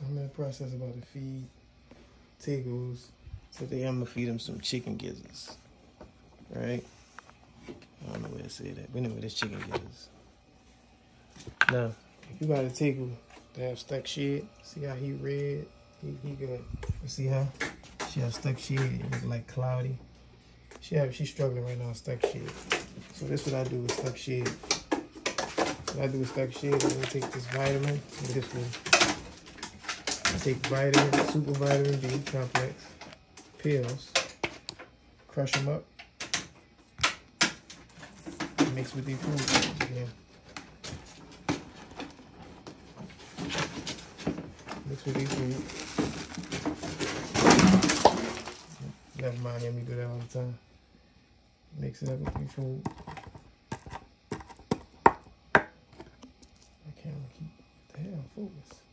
So I'm in the process about to feed tegus. Today I'm gonna feed him some chicken gizzards. Right? I don't know where to say that. But anyway, this chicken gizzards. Now, if you got a tegu that have stuck shit, see how he red? He, he good. See how? She have stuck shit. It look like cloudy. She have she's struggling right now, stuck shit. So this what I do with stuck shit. What I do with stuck shit, I'm gonna take this vitamin, and this one. Take vitamin, super vitamin B complex, pills, crush them up, mix with the food again. Mix with the food. Never mind, let me do that all the time. Mix it up with the food. I can't keep the hell focus.